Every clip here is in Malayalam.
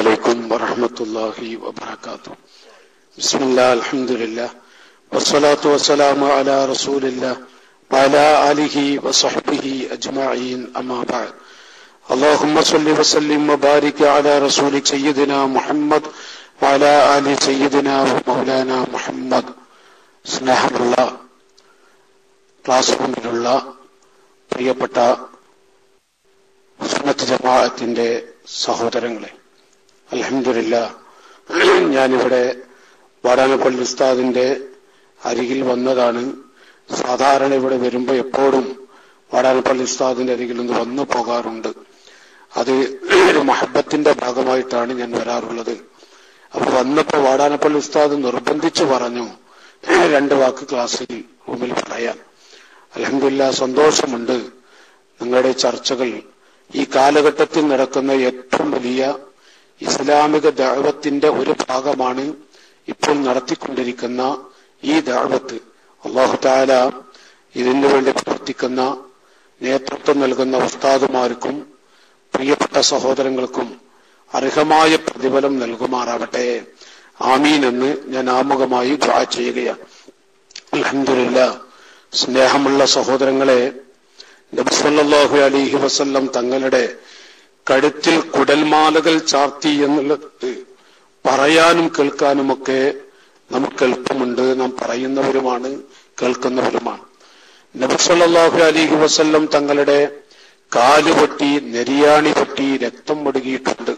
عليكم ورحمة الله وبركاته بسم الله الحمد لله والصلاة والسلام على رسول الله وعلى آله وصحبه أجمعين أما بعد اللهم صل وسلم وبارك على رسولك سيدنا محمد وعلى آل سيدنا ومولانا محمد സ്നേഹമുള്ള ക്ലാസ് റൂമിലുള്ള പ്രിയപ്പെട്ട സുന്നത്ത് ജമാഅത്തിന്റെ സഹോദരങ്ങളെ അലഹമില്ല ഞാനിവിടെ വാടാനപ്പള്ളി ഉസ്താദിന്റെ അരികിൽ വന്നതാണ്. സാധാരണ ഇവിടെ വരുമ്പോൾ എപ്പോഴും വാടാനപ്പള്ളി ഉസ്താദിന്റെ അരികിൽ നിന്ന് വന്നു പോകാറുണ്ട്. അത് ഒരു മഹബത്തിന്റെ ഭാഗമായിട്ടാണ് ഞാൻ വരാറുള്ളത്. അപ്പൊ വന്നപ്പോ വാടാനപ്പള്ളി ഉസ്താദ് നിർബന്ധിച്ചു പറഞ്ഞു രണ്ട് വാക്ക് ക്ലാസ്സിൽ റൂമിൽ പറയാം അലഹമില്ല സന്തോഷമുണ്ട്. നിങ്ങളുടെ ചർച്ചകൾ ഈ കാലഘട്ടത്തിൽ നടക്കുന്ന ഏറ്റവും വലിയ ഇസ്ലാമിക ദഴവത്തിന്റെ ഒരു ഭാഗമാണ് ഇപ്പോൾ നടത്തിക്കൊണ്ടിരിക്കുന്ന ഈ ദഴവത്ത് അള്ളാഹു താല ഇതിനു വേണ്ടി പ്രവർത്തിക്കുന്ന നേതൃത്വം നൽകുന്ന ഉസ്താദുമാർക്കും പ്രിയപ്പെട്ട സഹോദരങ്ങൾക്കും അർഹമായ പ്രതിഫലം നൽകുമാറാവട്ടെ. ആമീൻ എന്ന് ഞാൻ ആമുഖമായി ദ്വാ ചെയ്യുകയാണ്. അലഹമില്ല സ്നേഹമുള്ള സഹോദരങ്ങളെ നബ്സല്ലാഹു അലിഹി വസല്ലം തങ്ങളുടെ കഴുത്തിൽ കുടൽമാലകൾ ചാർത്തി എന്നുള്ളത് പറയാനും കേൾക്കാനുമൊക്കെ നമുക്ക് എളുപ്പമുണ്ട്. നാം പറയുന്നവരുമാണ് കേൾക്കുന്നവരുമാണ്. നബിസല്ലാഹു അലിഹി വസല്ലം തങ്ങളുടെ കാൽ പൊട്ടി നെരിയാണി പൊട്ടി രക്തം ഒടുകിയിട്ടുണ്ട്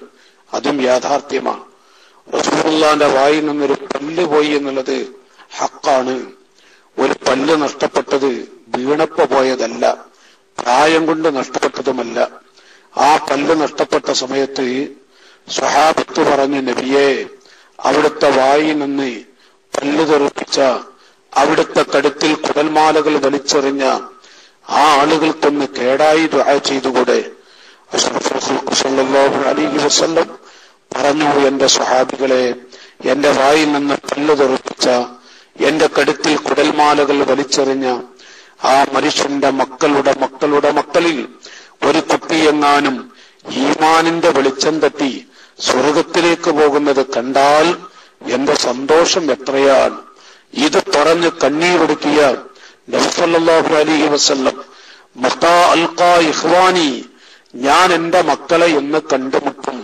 അതും യാഥാർത്ഥ്യമാണ്. റസൂലുള്ളാന്റെ വായിൽ നിന്നൊരു പല്ല് പോയി എന്നുള്ളത് ഹക്കാണ്. ഒരു പല്ല് നഷ്ടപ്പെട്ടത് വീണപ്പ പോയതല്ല പ്രായം കൊണ്ട് നഷ്ടപ്പെട്ടതുമല്ല. ആ കല്ല് നഷ്ടപ്പെട്ട സമയത്ത് സ്വഹാബത്ത് പറഞ്ഞു നബിയെ അവിടുത്തെ വായി നിന്ന് പല്ല് തെറിപ്പിച്ച അവിടുത്തെ കടുത്തിൽ കുടൽമാലകൾ വലിച്ചെറിഞ്ഞ ആ ആളുകൾക്കൊന്ന് കേടായി ദുആ ചെയ്തുകൂടെ? അലൈഹി പറഞ്ഞു എന്റെ സ്വഹാബികളെ എന്റെ വായിൽ നിന്ന് പല്ല് തെറിപ്പിച്ച എന്റെ കടുത്തിൽ കുടൽമാലകൾ വലിച്ചെറിഞ്ഞ ആ മനുഷ്യന്റെ മക്കളുടെ മക്കളുടെ മക്കളിൽ ഒരു കുട്ടിയെങ്ങാനും ഈമാനിന്റെ വെളിച്ചം തട്ടി സ്വർഗത്തിലേക്ക് പോകുന്നത് കണ്ടാൽ എന്റെ സന്തോഷം എത്രയാണ്? ഇത് പറഞ്ഞ് കണ്ണീരൊടുക്കിയ നബ്സല്ലാഹു അലഹി വസ്ല്ലം മത്താ അൽക്കാ ഇഹ്വാനി ഞാൻ എന്റെ മക്കളെ എന്ന് കണ്ടുമുട്ടും.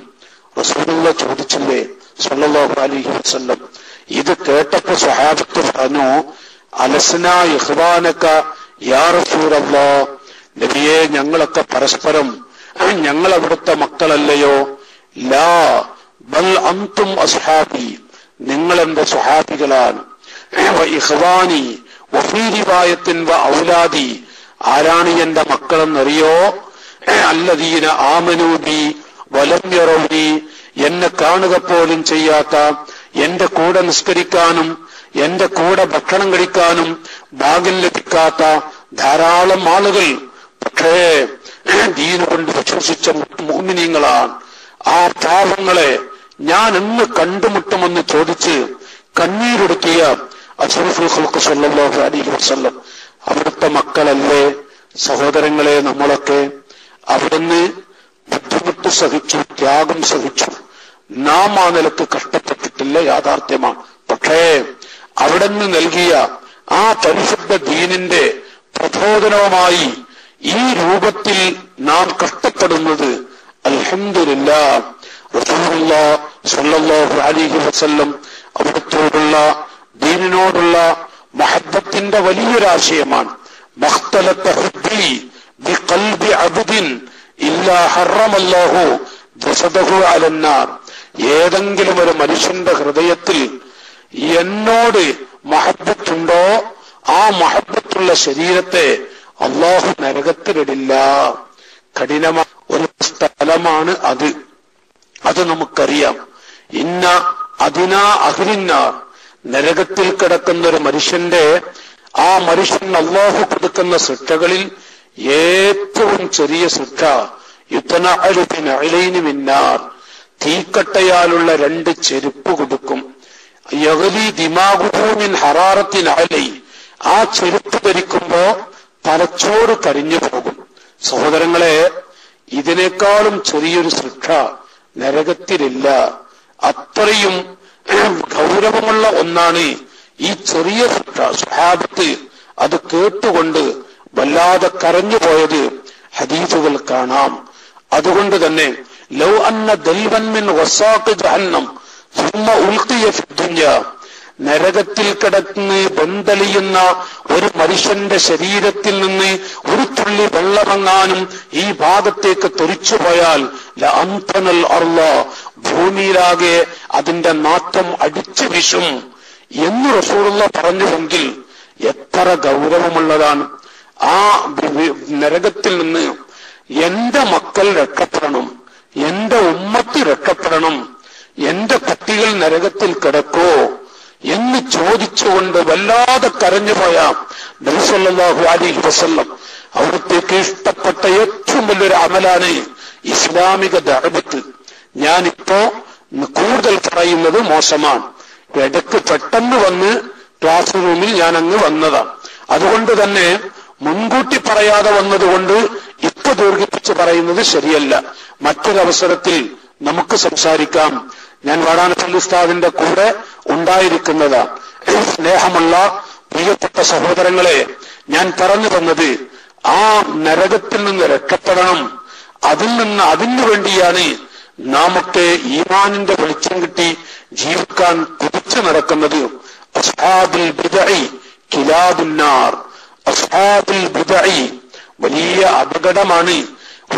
റസൂലുള്ള ചോദിച്ചില്ലേ സല്ലാഹു അലഹി വസ്ല്ലം ഇത് കേട്ടപ്പോ സ്വഹാബത്ത് പറഞ്ഞു അലസ്ന ഇഹ്വാനക്ക യാ റസൂലല്ലാ നബിയെ ഞങ്ങളൊക്കെ പരസ്പരം ഞങ്ങൾ അവിടുത്തെ മക്കളല്ലയോ? ലാ ബൽ അന്തും അസ്ഹാബി നിങ്ങൾ എന്റെ സ്വഹാബികളാണ്. ഇഹ്വാനി വഫീരിവായത്തിൻ വ ഔലാദി ആരാണ് എന്റെ മക്കളെന്നറിയോ? അല്ലദീന ആമനൂബി വലം യറൗനി എന്നെ കാണുക പോലും ചെയ്യാത്ത എന്റെ കൂടെ നിസ്കരിക്കാനും എന്റെ കൂടെ ഭക്ഷണം കഴിക്കാനും ഭാഗ്യം ലഭിക്കാത്ത ധാരാളം ആളുകൾ പക്ഷേ ദീന കൊണ്ട് വിശ്വസിച്ച മോമിനിയങ്ങളാണ് ആ പാവങ്ങളെ ഞാൻ എന്ന് കണ്ടുമുട്ടുമെന്ന് ചോദിച്ച് കണ്ണീരൊടുക്കിയ അഷറഫുൽ സല്ലല്ലാഹു അലൈഹി വസല്ലം അവിടുത്തെ മക്കളല്ലേ സഹോദരങ്ങളെ നമ്മളൊക്കെ അവിടുന്ന് ബുദ്ധിമുട്ട് സഹിച്ചു ത്യാഗം സഹിച്ചു നാം ആ നിലയ്ക്ക് കഷ്ടപ്പെട്ടിട്ടില്ല യാഥാർത്ഥ്യമാണ്. പക്ഷേ അവിടുന്ന് നൽകിയ ആ പരിശുദ്ധ ദീനിന്റെ പ്രചോദനവുമായി ഈ രൂപത്തിൽ നാം കഷ്ടപ്പെടുന്നത് അലഹമില്ല അവിടത്തോടുള്ള ദീനിനോടുള്ള മഹബത്തിന്റെ വലിയൊരാശയമാണ്. ഏതെങ്കിലും ഒരു മനുഷ്യന്റെ ഹൃദയത്തിൽ എന്നോട് മഹബത്തുണ്ടോ? ആ മഹബത്തുള്ള ശരീരത്തെ അള്ളാഹു നരകത്തിലിടില്ല. കഠിനമായ ഒരു സ്ഥലമാണ് അത്. അത് നമുക്കറിയാം. ഇന്ന അതിനാ അഹിരിന്നാർ നരകത്തിൽ കിടക്കുന്ന ഒരു മനുഷ്യന്റെ ആ മനുഷ്യൻ അള്ളാഹു കൊടുക്കുന്ന ശിക്ഷകളിൽ ഏറ്റവും ചെറിയ ശിക്ഷ മിന്നാർ. തീക്കട്ടയാലുള്ള രണ്ട് ചെരുപ്പ് കൊടുക്കും. യഹലി ദിമാഗുഭൂമിൻ ഹറാറത്തിൻ അലൈ. ആ ചെരുപ്പ് ധരിക്കുമ്പോ തലച്ചോറ് കരിഞ്ഞു പോകും സഹോദരങ്ങളെ ഇതിനേക്കാളും ചെറിയൊരു ശിക്ഷ നരകത്തിലില്ല. അത്രയും ഗൗരവമുള്ള ഒന്നാണ് ഈ ചെറിയ ശിക്ഷ. സ്വഭാവത്ത് അത് കേട്ടുകൊണ്ട് വല്ലാതെ കരഞ്ഞു പോയത് ഹദീസുകൾ കാണാം. അതുകൊണ്ട് തന്നെ ലൗ അന്ന ദൈവന്മിൻ വസാക്ക് ജഹന്നം സുമ്മ ഉൽക്കിയ ഫിദ്ദുന്യ നരകത്തിൽ കിടന്ന് ബന്ധലിയുന്ന ഒരു മനുഷ്യന്റെ ശരീരത്തിൽ നിന്ന് ഒരു തുള്ളി വെള്ളമങ്ങാനും ഈ ഭാഗത്തേക്ക് തെറിച്ചുപോയാൽ അന്തനൽ അർള ഭൂമിയിലാകെ അതിന്റെ നാറ്റം അടിച്ചു വിഷും എന്ന് റസൂറുള്ള പറഞ്ഞുവെങ്കിൽ എത്ര ഗൗരവമുള്ളതാണ്. ആ നരകത്തിൽ നിന്ന് എന്റെ മക്കൾ രക്ഷപ്പെടണം എന്റെ ഉമ്മത്ത് രക്ഷപ്പെടണം എന്റെ കുട്ടികൾ നരകത്തിൽ കിടക്കോ എന്ന് ചോദിച്ചുകൊണ്ട് വല്ലാതെ കരഞ്ഞുപോയ നബിസല്ലാഹു അലൈഹി വസല്ലം അവിടത്തേക്ക് ഇഷ്ടപ്പെട്ട ഏറ്റവും വലിയൊരു അമലാണ് ഇസ്ലാമിക ദഅവത്ത്. ഞാനിപ്പോ കൂടുതൽ പറയുന്നത് മോശമാണ്. ഇടയ്ക്ക് പെട്ടെന്ന് വന്ന് ക്ലാസ് റൂമിൽ ഞാൻ അങ്ങ് വന്നതാണ് അതുകൊണ്ട് തന്നെ മുൻകൂട്ടി പറയാതെ വന്നതുകൊണ്ട് ഇപ്പൊ ദീർഘിപ്പിച്ച് പറയുന്നത് ശരിയല്ല. മറ്റൊരവസരത്തിൽ നമുക്ക് സംസാരിക്കാം. ഞാൻ വാടാനപ്പള്ളി ഉസ്താദിന്റെ കൂടെ ഉണ്ടായിരിക്കുന്നതാണ് സ്നേഹമുള്ള പ്രിയപ്പെട്ട സഹോദരങ്ങളെ ഞാൻ പറഞ്ഞു തന്നത് ആ നരകത്തിൽ നിന്ന് രക്ഷപ്പെടണം. അതിൽ നിന്ന് അതിനു വേണ്ടിയാണ് നാമൊക്കെ ഈമാനിന്റെ വെളിച്ചം കിട്ടി ജീവിക്കാൻ കുതിച്ചു നടക്കുന്നത്. വലിയ അപകടമാണ്.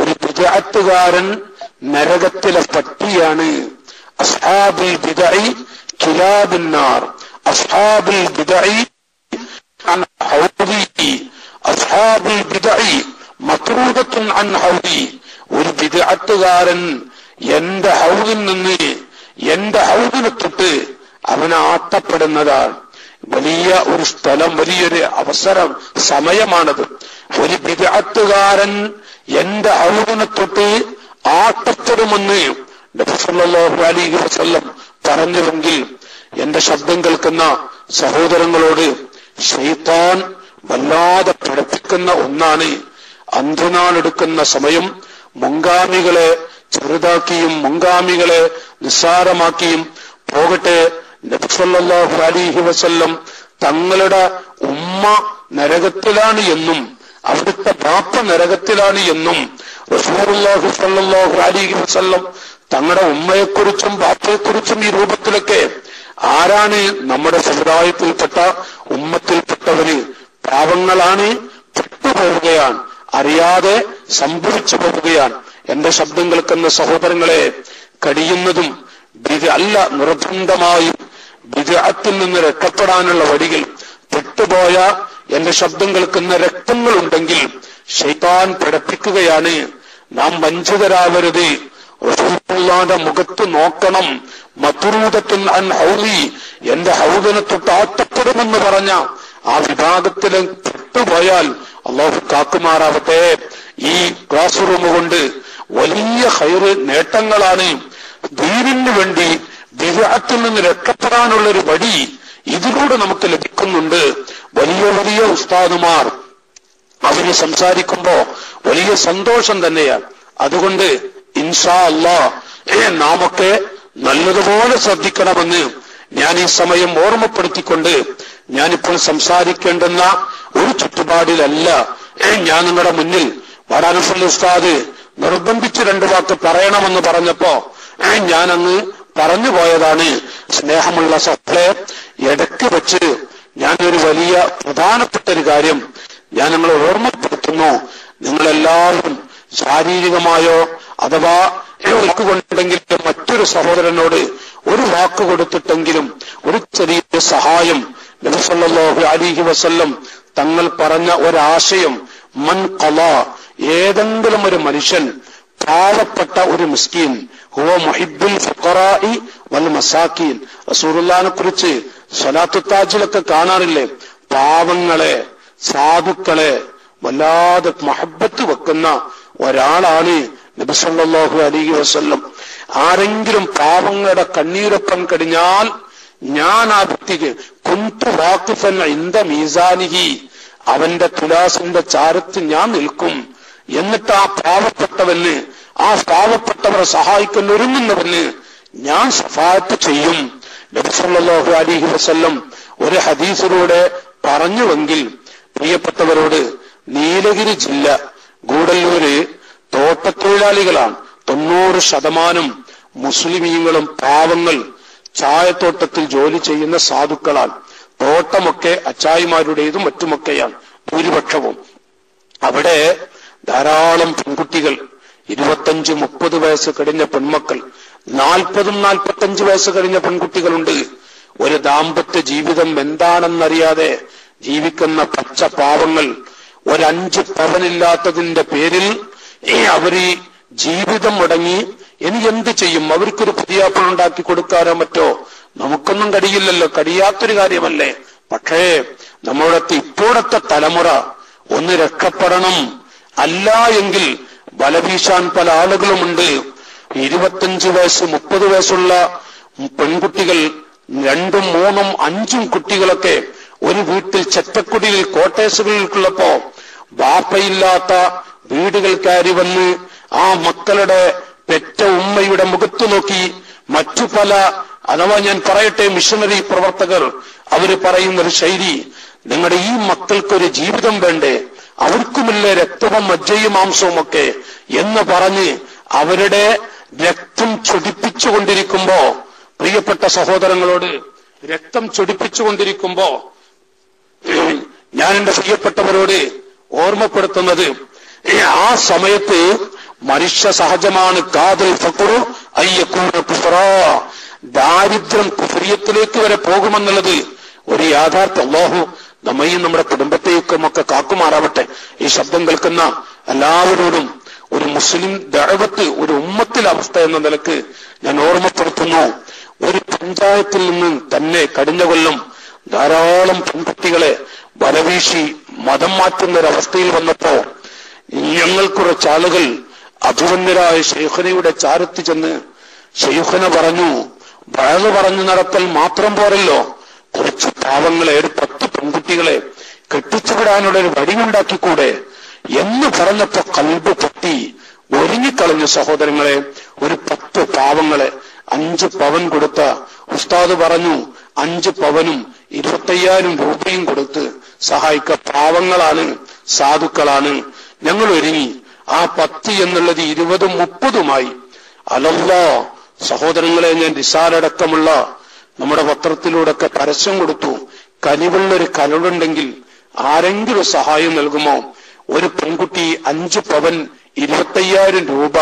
ഒരു ബിദഅത്തുകാരൻ നരകത്തിലെ പട്ടിയാണ് അസ്ഹാബിൽ ബിദഇ കിലാബുന്നാർ അസ്ഹാബിൽ ബിദഇ عن حوضي أصحاب البدع مطرودة عن حوضي ഒരു ബിദഅത്തുകാരൻ എന്റെ ഹൗദിൽ നിന്ന് എന്റെ ഹൗദിനെ തൊട്ട് അവൻ ആട്ടപ്പെടുന്നതാണ് വലിയ ഒരു സ്ഥലം വലിയൊരു അവസരം സമയമാണത് ഒരു ബിദഅത്തുകാരൻ എന്റെ ഹൗദിനെ തൊട്ട് ആട്ടപ്പെടുമെന്ന് നബിസല്ലാഹു അലൈഹി പറഞ്ഞുവെങ്കിൽ എന്റെ ശബ്ദം കേൾക്കുന്ന സഹോദരങ്ങളോട് ഷെയ്ത്താൻ വല്ലാതെ പഠിപ്പിക്കുന്ന ഒന്നാണ് അന്ധനാളെടുക്കുന്ന സമയം മുങ്കാമികളെ ചെറുതാക്കിയും മുങ്കാമികളെ നിസ്സാരമാക്കിയും പോകട്ടെ നബ്സല്ലാഹു അലിഹി വസല്ലം തങ്ങളുടെ ഉമ്മ നരകത്തിലാണ് എന്നും അവിടുത്തെ പാപ്പ നരകത്തിലാണ് എന്നും സല്ലാഹു അലിഹി വസല്ലം തങ്ങളുടെ ഉമ്മയെക്കുറിച്ചും ബാപ്പയെക്കുറിച്ചും ഈ രൂപത്തിലൊക്കെ ആരാണ് നമ്മുടെ സമുദായത്തിൽപ്പെട്ട ഉമ്മത്തിൽപ്പെട്ടവന് പാവങ്ങളാണ് പെട്ടുപോവുകയാണ് അറിയാതെ സംഭവിച്ചു പോവുകയാണ്. എന്റെ ശബ്ദം കേൾക്കുന്ന സഹോദരങ്ങളെ കഴിയുന്നതും ബിജ അല്ല നിർബന്ധമായും ബിജത്തിൽ നിന്ന് രക്ഷപ്പെടാനുള്ള വഴികൾ പെട്ടുപോയ എന്റെ ശബ്ദം കേൾക്കുന്ന രക്തങ്ങളുണ്ടെങ്കിൽ ഷെയ്ത്താൻ പഠിപ്പിക്കുകയാണ് നാം വഞ്ചിതരാവരുത്. റസൂലുള്ളാന്റെ മുഖത്ത് നോക്കണം. മത്തുറൂദത്തുൻ അൻ ഹൗലി എന്റെ ഹൗദിനെ തൊട്ട് ആട്ടപ്പെടുമെന്ന് പറഞ്ഞ ആ വിഭാഗത്തിൽ പെട്ടുപോയാൽ അള്ളാഹു കാക്കുമാറാവട്ടെ. ഈ ക്ലാസ് റൂം കൊണ്ട് വലിയ ഹൈറ് നേട്ടങ്ങളാണ്. ദീനിന് വേണ്ടി വിവാഹത്തിൽ നിന്ന് രക്ഷപ്പെടാനുള്ള ഒരു വഴി ഇതിലൂടെ നമുക്ക് ലഭിക്കുന്നുണ്ട്. വലിയ വലിയ ഉസ്താദുമാർ അവർ സംസാരിക്കുമ്പോ വലിയ സന്തോഷം തന്നെയാണ്. അതുകൊണ്ട് ഇൻഷാ അള്ളാ നാമൊക്കെ നല്ലതുപോലെ ശ്രദ്ധിക്കണമെന്ന് ഞാൻ ഈ സമയം ഓർമ്മപ്പെടുത്തിക്കൊണ്ട് ഞാനിപ്പോൾ സംസാരിക്കേണ്ടുന്ന ഒരു ചുറ്റുപാടിലല്ല. ഏ ഞാൻ നിങ്ങളുടെ മുന്നിൽ വരാനുഫുൽ ഉസ്താദ്. നിർബന്ധിച്ച് രണ്ടു വാക്ക് പറയണമെന്ന് പറഞ്ഞപ്പോ ഏ ഞാനന്ന് പറഞ്ഞു പോയതാണ്. സ്നേഹമുള്ള സഭയെ ഇടയ്ക്ക് വെച്ച് ഞാൻ ഒരു വലിയ പ്രധാനപ്പെട്ട ഒരു കാര്യം ഞാൻ നിങ്ങളെ ഓർമ്മപ്പെടുത്തുന്നു. നിങ്ങളെല്ലാവരും ശാരീരികമായോ അഥവാ വാക്ക് കൊണ്ടെങ്കിലും മറ്റൊരു സഹോദരനോട് ഒരു വാക്ക് കൊടുത്തിട്ടെങ്കിലും ഒരു ചെറിയ സഹായം നബിസല്ലാഹു അലിഹി വസല്ലം തങ്ങൾ പറഞ്ഞ ഒരാശയം മൻ കല ഏതെങ്കിലും ഒരു മനുഷ്യൻ പാവപ്പെട്ട ഒരു മിസ്കീൻ ഹുവ മുഹിബുൽ വൽ മസാക്കീൻ. റസൂറുല്ലാനെ കുറിച്ച് സലാത്തു താജിലൊക്കെ കാണാറില്ലേ? പാവങ്ങളെ സാധുക്കളെ വല്ലാതെ മഹബത്ത് വെക്കുന്ന ഒരാളാണ് നബിസല്ലാഹു അലൈഹി വസ്ല്ലം ആരെങ്കിലും പാവങ്ങളുടെ കണ്ണീരൊപ്പം കഴിഞ്ഞാൽ ഞാൻ ആ വ്യക്തിക്ക് കുന്തു വാക്കിഫൻ ഇന്ത മീസാനിഹി അവന്റെ തുലാസിന്റെ ചാരത്ത് ഞാൻ നിൽക്കും. എന്നിട്ട് ആ പാവപ്പെട്ടവന് ആ പാവപ്പെട്ടവരെ സഹായിക്കാൻ ഒരുങ്ങുന്നവന് ഞാൻ സഫായത്ത് ചെയ്യും. നബിസല്ലാഹു അലിഹി വസ്ല്ലം ഒരു ഹദീസിലൂടെ പറഞ്ഞുവെങ്കിൽ പ്രിയപ്പെട്ടവരോട് നീലഗിരി ജില്ല ഗൂഡല്ലൂര് തോട്ടത്തൊഴിലാളികളാണ്. തൊണ്ണൂറ് ശതമാനം മുസ്ലിമീങ്ങളും പാവങ്ങൾ ചായത്തോട്ടത്തിൽ ജോലി ചെയ്യുന്ന സാധുക്കളാണ് തോട്ടമൊക്കെ അച്ചായിമാരുടേതും മറ്റുമൊക്കെയാണ് ഭൂരിപക്ഷവും. അവിടെ ധാരാളം പെൺകുട്ടികൾ ഇരുപത്തഞ്ച് മുപ്പത് വയസ്സ് കഴിഞ്ഞ പെൺമക്കൾ നാൽപ്പതും നാൽപ്പത്തഞ്ച് വയസ്സ് കഴിഞ്ഞ പെൺകുട്ടികളുണ്ട്. ഒരു ദാമ്പത്യ ജീവിതം എന്താണെന്നറിയാതെ ജീവിക്കുന്ന പച്ച പാവങ്ങൾ ഒരഞ്ച് പവനില്ലാത്തതിന്റെ പേരിൽ അവർ ജീവിതം മുടങ്ങി ഇനി എന്ത് ചെയ്യും? അവർക്കൊരു പുതിയാപ്പിൾ ഉണ്ടാക്കി കൊടുക്കാനോ മറ്റോ? നമുക്കൊന്നും കഴിയില്ലല്ലോ കഴിയാത്തൊരു കാര്യമല്ലേ? പക്ഷേ നമ്മളുടെ ഇപ്പോഴത്തെ തലമുറ ഒന്ന് രക്ഷപ്പെടണം. അല്ല എങ്കിൽ ബലവീശാൻ പല ആളുകളുമുണ്ട്. ഇരുപത്തഞ്ച് വയസ്സ് മുപ്പത് വയസ്സുള്ള പെൺകുട്ടികൾ രണ്ടും മൂന്നും അഞ്ചും കുട്ടികളൊക്കെ ഒരു വീട്ടിൽ ചെറ്റക്കുടിയിൽ കോട്ടേഴ്സുകളിലുള്ളപ്പോ ബാപ്പയില്ലാത്ത വീടുകൾ കയറി വന്ന് ആ മക്കളുടെ പെറ്റ ഉമ്മയുടെ മുഖത്തു നോക്കി മറ്റു പല അഥവാ ഞാൻ പറയട്ടെ മിഷണറി പ്രവർത്തകർ അവർ പറയുന്ന ഒരു ശൈലി നിങ്ങളുടെ ഈ മക്കൾക്കൊരു ജീവിതം വേണ്ടേ? അവർക്കുമില്ലേ രക്തവും മജ്ജയും മാംസവും ഒക്കെ? എന്ന് പറഞ്ഞ് അവരുടെ രക്തം ചൊടിപ്പിച്ചുകൊണ്ടിരിക്കുമ്പോ പ്രിയപ്പെട്ട സഹോദരങ്ങളോട് രക്തം ചൊടിപ്പിച്ചുകൊണ്ടിരിക്കുമ്പോ ഞാൻ എന്റെ പ്രിയപ്പെട്ടവരോട് ഓർമ്മപ്പെടുത്തുന്നത് ആ സമയത്ത് മനുഷ്യ സഹജമാണ് കാതൽ ഫക്കുറു അയ്യക്കൂറ കുഫറ. ദാരിദ്ര്യം കുഫരിയത്തിലേക്ക് വരെ പോകുമെന്നുള്ളത് ഒരു യാഥാർത്ഥ്യ. അള്ളാഹു നമ്മയും നമ്മുടെ കുടുംബത്തെയൊക്കെ ഒക്കെ കാക്കുമാറാവട്ടെ. ഈ ശബ്ദം കേൾക്കുന്ന എല്ലാവരോടും ഒരു മുസ്ലിം ദഴവത്ത് ഒരു ഉമ്മത്തിൽ അവസ്ഥ എന്ന നിലയ്ക്ക് ഞാൻ ഓർമ്മപ്പെടുത്തുന്നു. ഒരു പഞ്ചായത്തിൽ നിന്ന് തന്നെ കഴിഞ്ഞ കൊല്ലം ധാരാളം പെൺകുട്ടികളെ വലവീശി മതം മാറ്റുന്ന ഒരവസ്ഥയിൽ വന്നപ്പോ ഞങ്ങൾ കുറച്ചാളുകൾ അഭിമന്യരായ ഷെയ്ഖനയുടെ ചാരത്ത് ചെന്ന് ഷെയ്ഖന പറഞ്ഞു വഴന്ന് പറഞ്ഞു നടത്തൽ മാത്രം പോരല്ലോ. കുറച്ച് പാവങ്ങളെ ഒരു പത്ത് പെൺകുട്ടികളെ കെട്ടിച്ചുവിടാനുള്ള ഒരു വഴിയുണ്ടാക്കിക്കൂടെ എന്ന് പറഞ്ഞപ്പോ കൽബ് പൊട്ടി ഒരുങ്ങിക്കളഞ്ഞ സഹോദരങ്ങളെ. ഒരു പത്ത് പാവങ്ങളെ അഞ്ച് പവൻ കൊടുത്ത ഉസ്താദ് പറഞ്ഞു അഞ്ച് പവനും ഇരുപത്തയ്യായിരം രൂപയും കൊടുത്ത് സഹായിക്ക. പാവങ്ങളാണ് സാധുക്കളാണ്. ഞങ്ങൾ ഒരുങ്ങി. ആ പത്ത് എന്നുള്ളത് ഇരുപതും മുപ്പതുമായി. അലല്ലോ സഹോദരങ്ങളെ ഞാൻ റിസാലടക്കമുള്ള നമ്മുടെ പത്രത്തിലൂടെയൊക്കെ പരസ്യം കൊടുത്തു. കനിവുള്ളൊരു കരളുണ്ടെങ്കിൽ ആരെങ്കിലും സഹായം നൽകുമോ? ഒരു പെൺകുട്ടി അഞ്ച് പവൻ ഇരുപത്തയ്യായിരം രൂപ.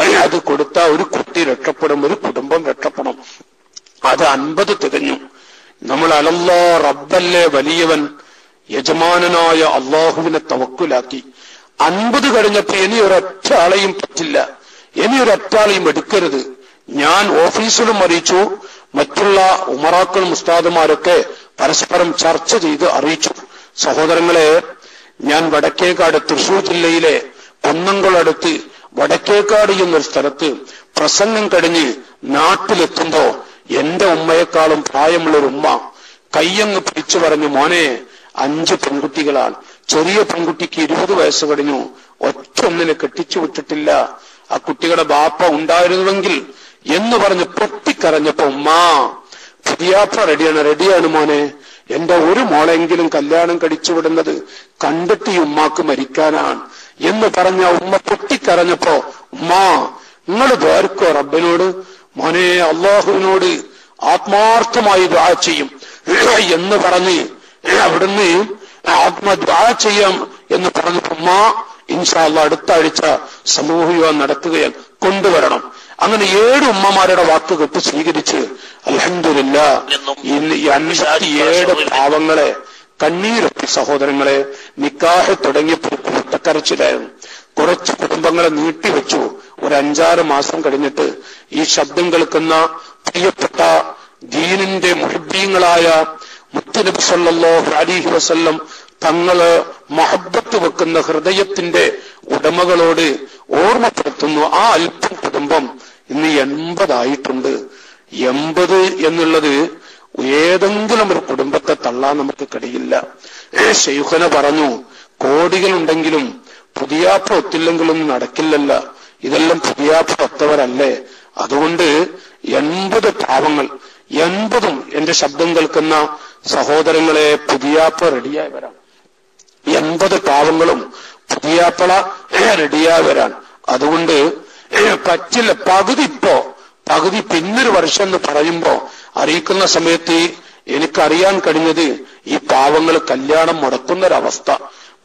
അത് കൊടുത്ത ഒരു കുട്ടി രക്ഷപ്പെടും ഒരു കുടുംബം രക്ഷപ്പെടും അത് അൻപത് തികഞ്ഞു. നമ്മൾ അലല്ലാ റബ്ബല്ലേ വലിയവൻ യജമാനനായ അള്ളാഹുവിനെ തവക്കുലാക്കി. അൻപത് കഴിഞ്ഞപ്പോ ഇനി ഒരൊറ്റ ആളെയും പറ്റില്ല. ഇനി ഒരൊറ്റ ആളെയും എടുക്കരുത്. ഞാൻ ഓഫീസിലും അറിയിച്ചു. മറ്റുള്ള ഉമറാക്കളും ഉസ്താദുമാരൊക്കെ പരസ്പരം ചർച്ച ചെയ്ത് അറിയിച്ചു. സഹോദരങ്ങളെ ഞാൻ വടക്കേക്കാട് തൃശൂർ ജില്ലയിലെ കുന്നംകുളടുത്ത് വടക്കേക്കാട് എന്നൊരു സ്ഥലത്ത് പ്രസംഗം കഴിഞ്ഞ് നാട്ടിലെത്തുമ്പോ എന്റെ ഉമ്മയെക്കാളും പ്രായമുള്ളൊരു ഉമ്മ കയ്യങ്ങ് പിടിച്ചു പറഞ്ഞു മോനെ അഞ്ച് പെൺകുട്ടികളാണ്. ചെറിയ പെൺകുട്ടിക്ക് ഇരുപത് വയസ്സ് കഴിഞ്ഞു. ഒറ്റ ഒന്നിനെ കെട്ടിച്ചു വിട്ടിട്ടില്ല. ആ കുട്ടികളുടെ ബാപ്പ ഉണ്ടായിരുന്നുവെങ്കിൽ എന്ന് പറഞ്ഞ് പൊട്ടിക്കരഞ്ഞപ്പോ ഉമ്മാ പുതിയാപ്പ റെഡിയാണ് റെഡിയാണ് മോനെ. എന്റെ ഒരു മോളെങ്കിലും കല്യാണം കടിച്ചു വിടുന്നത് കണ്ടിട്ട് ഈ ഉമ്മാക്ക് മരിക്കാനാണ്. എന്ന് പറഞ്ഞ ഉമ്മ പൊട്ടിക്കരഞ്ഞപ്പോ ഉമ്മാ നിങ്ങൾ ദ്വാരക്കോ റബ്ബിനോട്? മോനെ അള്ളാഹുവിനോട് ആത്മാർത്ഥമായി ദ്വാ ചെയ്യും. എന്ന് പറഞ്ഞ് അവിടുന്ന് ആത്മദ്വാ ചെയ്യാം എന്ന് പറഞ്ഞപ്പോ ഉമ്മ ഇൻഷാല്ല അടുത്ത ആഴ്ച സമൂഹ യോഗം നടത്തുകയാണ് കൊണ്ടുവരണം. അങ്ങനെ ഏഴ് ഉമ്മമാരുടെ വാക്ക് കെട്ട് സ്വീകരിച്ച് അലഹമില്ല ഏഴ് പാവങ്ങളെ കണ്ണീരൊക്കെ സഹോദരങ്ങളെ നിക്കാഹ് തുടങ്ങിയപ്പോൾ കൂട്ടക്കരച്ചിലായിരുന്നു കുറച്ച് കുടുംബങ്ങളെ നീട്ടിവെച്ചു. ഒരു അഞ്ചാറ് മാസം കഴിഞ്ഞിട്ട് ഈ ശബ്ദം കേൾക്കുന്ന പ്രിയപ്പെട്ട ദീനിന്റെ മുഹബീങ്ങളായ മുത്തനബി സല്ലല്ലാഹു അലൈഹി വസല്ലം തങ്ങൾ മഹബത്ത് വെക്കുന്ന ഹൃദയത്തിന്റെ ഉടമകളോട് ഓർമ്മപ്പെടുത്തുന്നു. ആ അല്പം കുടുംബം ഇന്ന് എൺപതായിട്ടുണ്ട്. എൺപത് എന്നുള്ളത് ഏതെങ്കിലും ഒരു കുടുംബത്തെ തള്ളാൻ നമുക്ക് കഴിയില്ല. ശൈഖന പറഞ്ഞു കോടികളുണ്ടെങ്കിലും പുതിയാപ്പ ഒത്തില്ലെങ്കിലൊന്നും നടക്കില്ലല്ല. ഇതെല്ലാം പുതിയാപ്പത്തവരല്ലേ അതുകൊണ്ട് എൺപത് പാവങ്ങൾ എൺപതും എന്റെ ശബ്ദം കേൾക്കുന്ന സഹോദരങ്ങളെ പുതിയാപ്പ റെഡിയായി വരാം. എൺപത് പാവങ്ങളും പുതിയാപ്പള റെഡിയായി വരാൻ അതുകൊണ്ട് പറ്റില്ല പകുതി ഇപ്പോ പകുതി പിന്നൊരു വർഷം എന്ന് പറയുമ്പോ അറിയിക്കുന്ന സമയത്ത് എനിക്കറിയാൻ കഴിഞ്ഞത് ഈ പാവങ്ങൾ കല്യാണം മുടക്കുന്നൊരവസ്ഥ.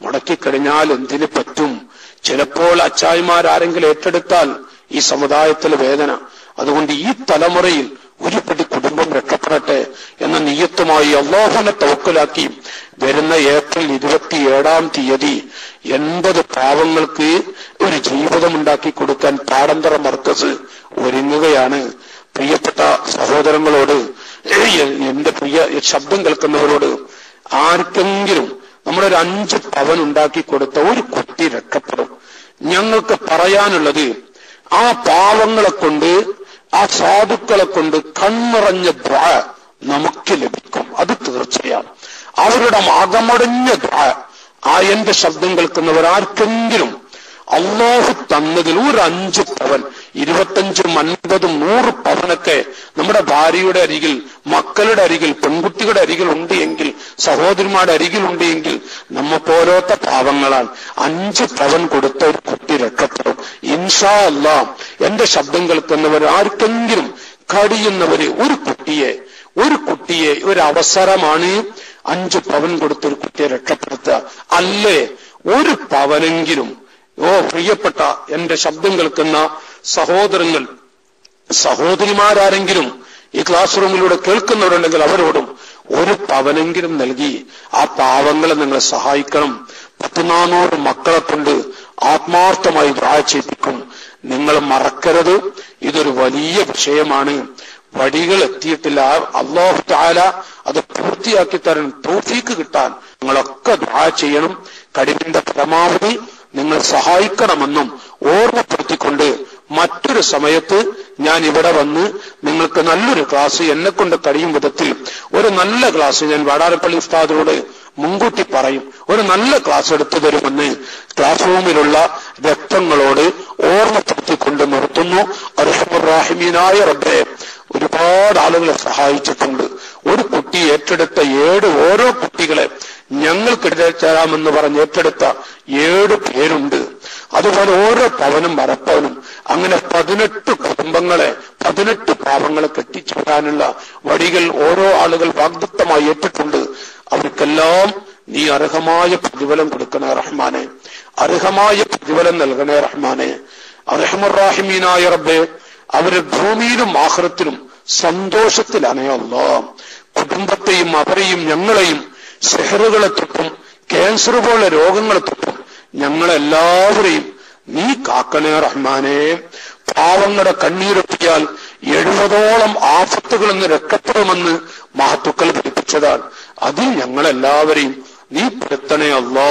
മുടക്കിക്കഴിഞ്ഞാൽ എന്തിനു പറ്റും? ചിലപ്പോൾ അച്ചായിമാരാരെങ്കിലും ഏറ്റെടുത്താൽ ഈ സമുദായത്തിൽ വേദന. അതുകൊണ്ട് ഈ തലമുറയിൽ ഒരു കുടുംബം രക്ഷപ്പെടട്ടെ എന്ന നീയത്തുമായി അള്ളാഹുനെ തവക്കലാക്കി വരുന്ന ഏപ്രിൽ ഇരുപത്തിയേഴാം തീയതി എൺപത് പാവങ്ങൾക്ക് ഒരു ജീവിതം ഉണ്ടാക്കി കൊടുക്കാൻ പാടന്തറ മർക്കസ് ഒരുങ്ങുകയാണ്. പ്രിയപ്പെട്ട സഹോദരങ്ങളോട് എന്റെ പ്രിയ ശബ്ദം കേൾക്കുന്നവരോട് ആർക്കെങ്കിലും നമ്മളൊരു അഞ്ച് പവൻ ഉണ്ടാക്കി കൊടുത്ത ഒരു കുട്ടി രക്ഷപ്പെടും. ഞങ്ങൾക്ക് പറയാനുള്ളത് ആ പാവങ്ങളെ കൊണ്ട് ആ സാധുക്കളെ കൊണ്ട് കണ്ണിറഞ്ഞ ദ്വാ നമുക്ക് ലഭിക്കും. അത് തീർച്ചയാണ്. അവരുടെ മാകമടഞ്ഞ ദ്വാ ആ എന്റെ ശബ്ദം കേൾക്കുന്നവർ ആർക്കെങ്കിലും അള്ളാഹു തന്നതിൽ ഒരു അഞ്ച് പവൻ ഇരുപത്തഞ്ചും അൻപതും നൂറ് പവനൊക്കെ നമ്മുടെ ഭാര്യയുടെ അരികിൽ മക്കളുടെ അരികിൽ പെൺകുട്ടികളുടെ അരികിൽ ഉണ്ട് എങ്കിൽ സഹോദരിമാരുടെ അരികിൽ ഉണ്ട് എങ്കിൽ നമ്മ പോലത്തെ പാവങ്ങളാണ് അഞ്ച് പവൻ കൊടുത്ത ഒരു കുട്ടി രക്ഷപ്പെടും. ഇൻഷാ അല്ലാ എന്റെ ശബ്ദം കേൾക്കുന്നവർ ആർക്കെങ്കിലും കടിയുന്നവര് ഒരു കുട്ടിയെ ഒരു കുട്ടിയെ ഒരു അവസരമാണ് അഞ്ച് പവൻ കൊടുത്ത ഒരു കുട്ടിയെ രക്ഷപ്പെടുത്തുക. അല്ലേ? ഒരു പവനെങ്കിലും ഓ പ്രിയപ്പെട്ട എന്റെ ശബ്ദം കേൾക്കുന്ന സഹോദരങ്ങൾ സഹോദരിമാരാരെങ്കിലും ഈ ക്ലാസ് റൂമിലൂടെ കേൾക്കുന്നവരുണ്ടെങ്കിൽ അവരോടും ഒരു പവനെങ്കിലും നൽകി ആ പാവങ്ങളെ നിങ്ങൾ സഹായിക്കണം. പത്ത് നാനൂറ് മക്കളെ കൊണ്ട് ആത്മാർത്ഥമായി വായിച്ചേപ്പിക്കും നിങ്ങൾ മറക്കരുത്. ഇതൊരു വലിയ വിഷയമാണ്. വടികൾ എത്തിയിട്ടില്ല. അള്ളാഹു താല അത് പൂർത്തിയാക്കി തരാൻ തോഫീക്ക് കിട്ടാൻ നിങ്ങളൊക്കെ ദ്വാ ചെയ്യണം. കഴിവിന്റെ പരമാവധി നിങ്ങൾ സഹായിക്കണമെന്നും ഓർമ്മപ്പെടുത്തിക്കൊണ്ട് മറ്റൊരു സമയത്ത് ഞാൻ ഇവിടെ വന്ന് നിങ്ങൾക്ക് നല്ലൊരു ക്ലാസ് എന്നെ കൊണ്ട് കഴിയും വിധത്തിൽ ഒരു നല്ല ക്ലാസ് ഞാൻ വാടാരപ്പള്ളി ഉസ്താദിനോട് മുൻകൂട്ടി പറയും. ഒരു നല്ല ക്ലാസ് എടുത്തു തരുമെന്ന് ക്ലാസ് റൂമിലുള്ള രക്തങ്ങളോട് ഓർമ്മപ്പെടുത്തിക്കൊണ്ട് നിർത്തുന്നു. അർഹമുറാഹിമീനായ റബ്ബെ. ഒരുപാട് ആളുകളെ സഹായിച്ചിട്ടുണ്ട്. ഒരു കുട്ടി ഏറ്റെടുത്ത ഏഴ് ഓരോ കുട്ടികളെ ഞങ്ങൾക്ക് തരാമെന്ന് പറഞ്ഞ് ഏറ്റെടുത്ത ഏഴ് പേരുണ്ട്. അതുപോലെ ഓരോ പവനും മരപ്പവനും അങ്ങനെ പതിനെട്ട് കുടുംബങ്ങളെ പതിനെട്ട് പാവങ്ങളെ കെട്ടിച്ചേരാനുള്ള വഴികൾ ഓരോ ആളുകൾ വാഗ്ദത്തമായി ഏറ്റിട്ടുണ്ട്. അവർക്കെല്ലാം നീ അർഹമായ പ്രതിഫലം കൊടുക്കണേ റഹ്മാനെ. അർഹമായ പ്രതിഫലം നൽകണേ റഹ്മാനെ. അർഹമുറാഹിമീനായ റബ്ബെ അവർ ഭൂമിയിലും ആഹ്റത്തിലും സന്തോഷത്തിലാണ് അല്ലോ കുടുംബത്തെയും അവരെയും ഞങ്ങളെയും സെഹറുകളെ തൊട്ടും ക്യാൻസർ പോലെ രോഗങ്ങളെ തൊട്ടും ഞങ്ങളെല്ലാവരെയും നീ കാക്കണേ റഹ്മാനെ പാവങ്ങളുടെ കണ്ണീരൊപ്പിയാൽ എഴുപതോളം ആഫത്തുകളിൽ നിന്ന് രക്ഷപ്പെടുമെന്ന് മഹത്തുക്കൾ പഠിപ്പിച്ചതാണ് അതിൽ ഞങ്ങളെല്ലാവരെയും നീ പെടുത്തണേ അല്ലോ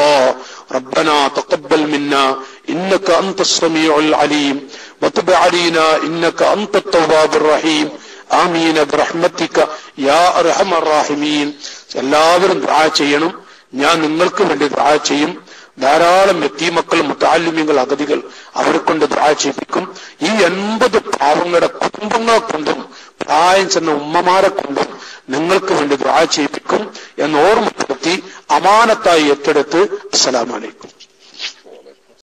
ربنا تقبل منا إنك أنت السميع العليم وتب علينا إنك أنت التواب الرحيم ആമീന ബ്രഹ്മത്തിക്ക യാ അർഹമർ റാഹിമീൻ. എല്ലാവരും ദുആ ചെയ്യണം. ഞാൻ നിങ്ങൾക്ക് വേണ്ടി ദുആ ചെയ്യും. ധാരാളം എത്തിമക്കൾ മുത്താലിമ്യങ്ങൾ അഗതികൾ അവരെ കൊണ്ട് ദുആ ചെയ്യിപ്പിക്കും. ഈ എൺപത് പാവങ്ങളുടെ കുടുംബങ്ങളെ കൊണ്ടും പ്രായം ചെന്ന ഉമ്മമാരെ കൊണ്ടും നിങ്ങൾക്ക് വേണ്ടി ദുആ ചെയ്യിപ്പിക്കും എന്ന് ഓർമ്മപ്പെടുത്തി അമാനത്തായി ഏറ്റെടുത്ത് അസ്സലാമലൈക്കും